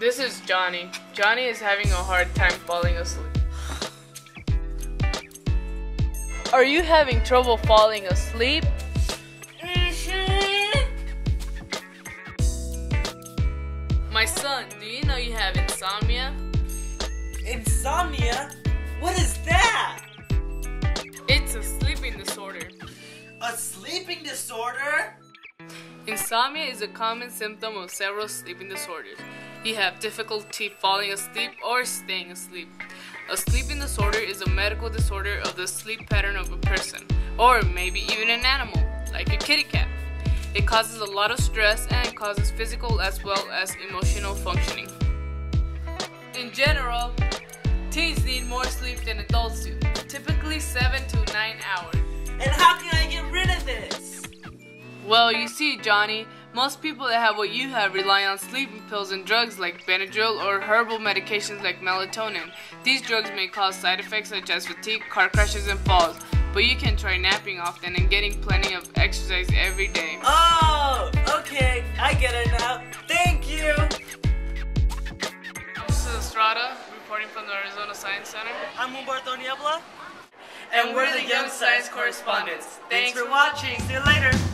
This is Johnny. Johnny is having a hard time falling asleep. Are you having trouble falling asleep? Mm-hmm. My son, do you know you have insomnia? Insomnia? What is that? It's a sleeping disorder. A sleeping disorder? Insomnia is a common symptom of several sleeping disorders. You have difficulty falling asleep or staying asleep. A sleeping disorder is a medical disorder of the sleep pattern of a person, or maybe even an animal, like a kitty cat. It causes a lot of stress and causes physical as well as emotional functioning. In general, teens need more sleep than adults do, typically 7 to 9 hours. And how can I get rid of this? Well, you see, Johnny, most people that have what you have rely on sleeping pills and drugs like Benadryl or herbal medications like melatonin. These drugs may cause side effects such as fatigue, car crashes, and falls, but you can try napping often and getting plenty of exercise every day. Oh, okay, I get it now. Thank you. This is Estrada, reporting from the Arizona Science Center. I'm Humberto Niebla. And we're the Young Science Correspondents. Thanks for watching. See you later.